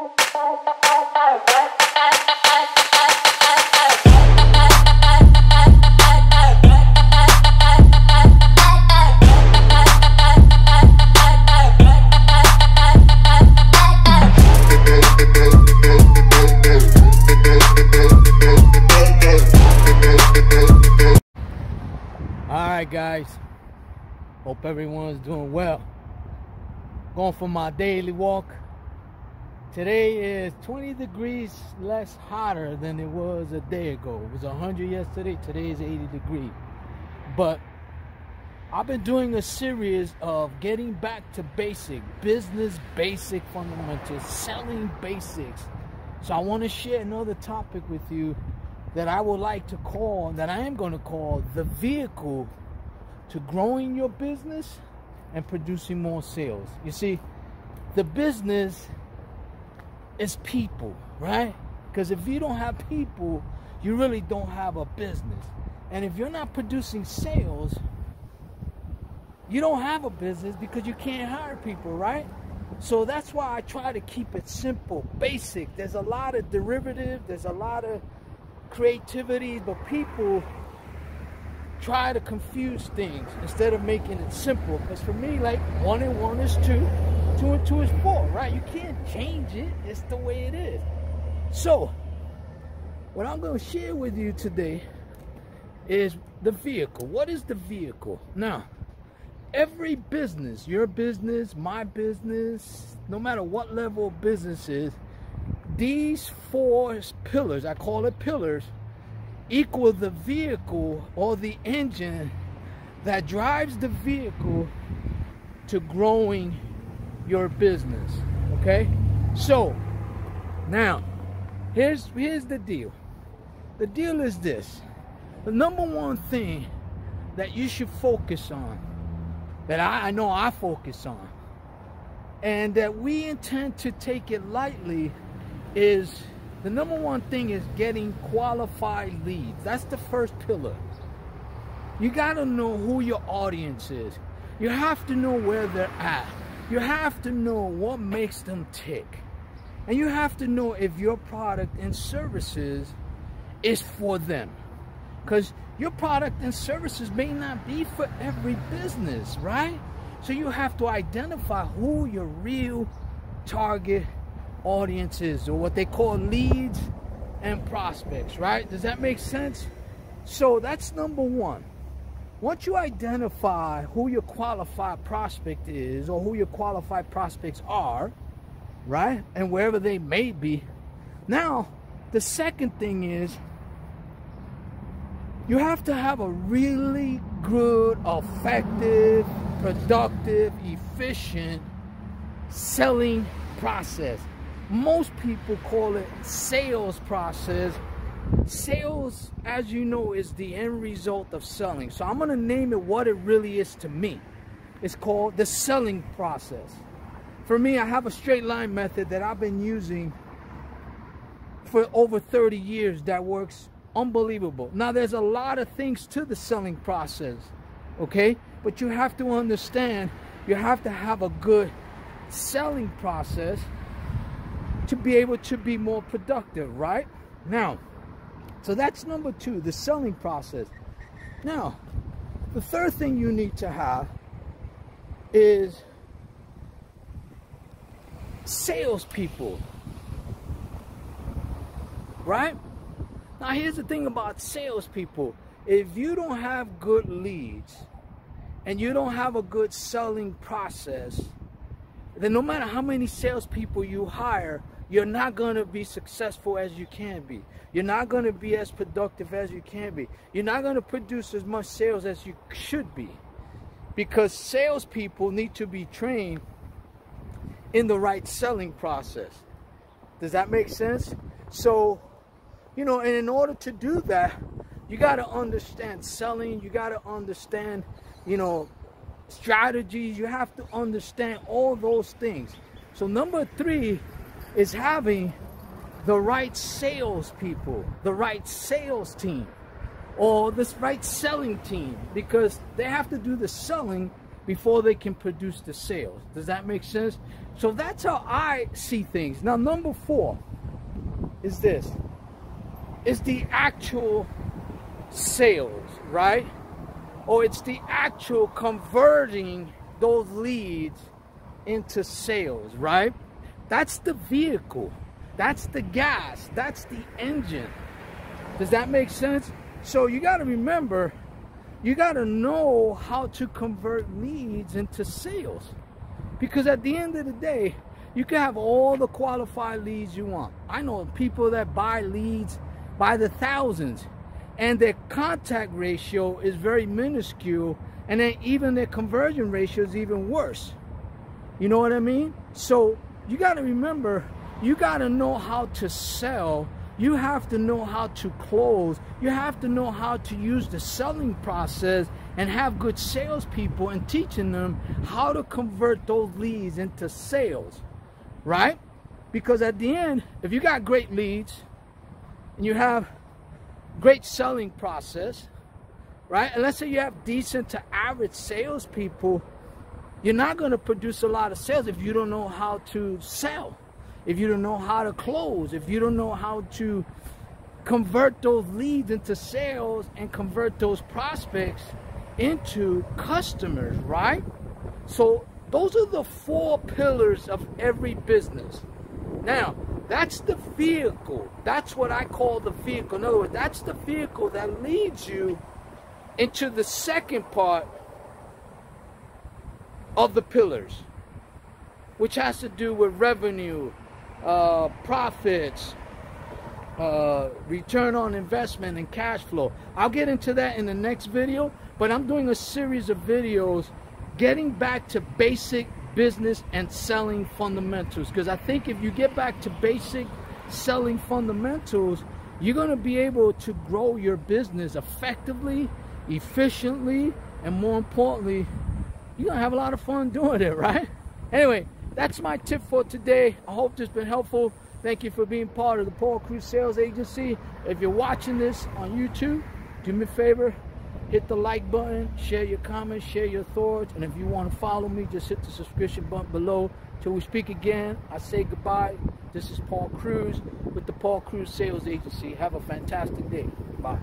Alright guys, hope everyone's doing well. Going for my daily walk. Today is 20 degrees less hotter than it was a day ago. It was 100 yesterday, today is 80 degrees. But I've been doing a series of getting back to basic, business basic fundamentals, selling basics. So I want to share another topic with you that I would like to call, that I am going to call the vehicle to growing your business and producing more sales. You see, the business is people, right? Because if you don't have people, you really don't have a business. And if you're not producing sales, you don't have a business because you can't hire people, right? So that's why I try to keep it simple, basic. There's a lot of derivative, there's a lot of creativity, but people try to confuse things instead of making it simple. Because for me, like one and one is two, two and two is four, right? You can't change it, it's the way it is. So, what I'm going to share with you today is the vehicle. What is the vehicle? Now, every business, your business, my business, no matter what level of business is, these four pillars, I call it pillars, equal the vehicle or the engine that drives the vehicle to growing your business. Okay? So, now, here's here's the deal. The deal is this. The number one thing that you should focus on, that I, I know I focus on, and that we intend to take it lightly is the number one thing is getting qualified leads. That's the first pillar. You got to know who your audience is. You have to know where they're at. You have to know what makes them tick. And you have to know if your product and services is for them. Because your product and services may not be for every business, right? So you have to identify who your real target audiences or what they call leads and prospects, right? Does that make sense? So that's number one. Once you identify who your qualified prospect is or who your qualified prospects are, right? And wherever they may be, now the second thing is you have to have a really good, effective, productive, efficient selling process most people call it sales process sales as you know is the end result of selling. So i'm going to name it what it really is to me. It's called the selling process. For me i have a straight line method that i've been using for over 30 years that works unbelievable. Now there's a lot of things to the selling process okay? But you have to understand you have to have a good selling process to be able to be more productive, right? Now, so that's number two, the selling process. Now, the third thing you need to have is salespeople, right? Now, here's the thing about salespeople. If you don't have good leads and you don't have a good selling process, then no matter how many salespeople you hire, you're not going to be successful as you can be. You're not going to be as productive as you can be. You're not going to produce as much sales as you should be. Because salespeople need to be trained in the right selling process. Does that make sense? So, you know, and in order to do that, you got to understand selling. You got to understand, you know, strategies. You have to understand all those things. So number three is having the right sales people, the right sales team, or this right selling team, because they have to do the selling before they can produce the sales. Does that make sense? So that's how I see things. Now, number four is this is the actual sales, right? Or it's the actual converting those leads into sales, right? That's the vehicle. That's the gas. That's the engine. Does that make sense? So you got to remember, you got to know how to convert leads into sales. Because at the end of the day, you can have all the qualified leads you want. I know people that buy leads by the thousands and their contact ratio is very minuscule and then even their conversion ratio is even worse. You know what I mean? So you got to remember, you got to know how to sell. You have to know how to close. You have to know how to use the selling process and have good salespeople and teaching them how to convert those leads into sales, right? Because at the end, if you got great leads and you have great selling process, right? And let's say you have decent to average salespeople, you're not going to produce a lot of sales if you don't know how to sell, if you don't know how to close, if you don't know how to convert those leads into sales and convert those prospects into customers, right? So those are the four pillars of every business. Now, that's the vehicle. That's what I call the vehicle. In other words, that's the vehicle that leads you into the second part of the pillars, which has to do with revenue, uh, profits, uh, return on investment, and cash flow. I'll get into that in the next video, but I'm doing a series of videos getting back to basic business and selling fundamentals. Because I think if you get back to basic selling fundamentals, you're going to be able to grow your business effectively, efficiently, and more importantly, you're going to have a lot of fun doing it, right? Anyway, that's my tip for today. I hope this has been helpful. Thank you for being part of the Paul Cruz Sales Agency. If you're watching this on YouTube, do me a favor, hit the like button, share your comments, share your thoughts, and if you want to follow me, just hit the subscription button below. Till we speak again, I say goodbye. This is Paul Cruz with the Paul Cruz Sales Agency. Have a fantastic day. Bye.